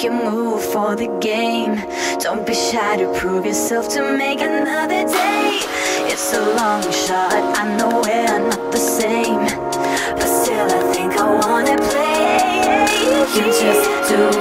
make your move for the game. Don't be shy to prove yourself to make another day. It's a long shot, I know we're not the same. But still, I think I wanna play. You just do